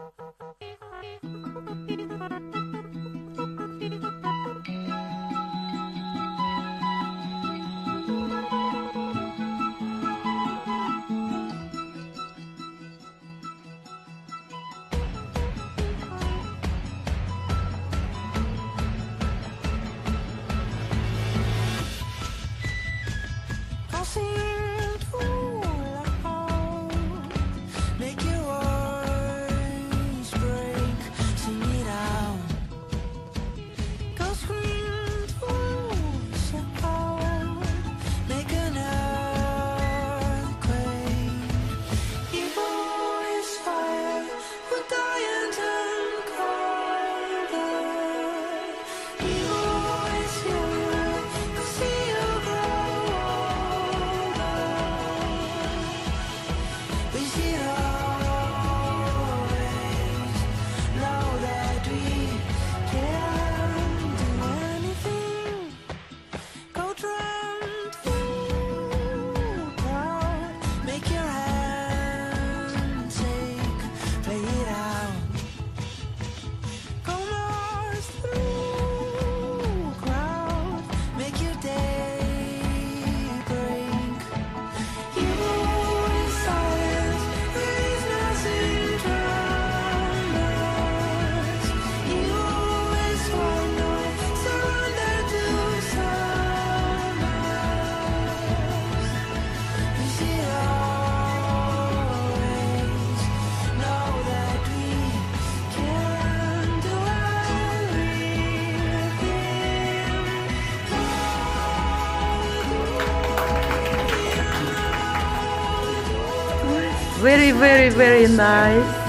Thank you. Very, very, very nice.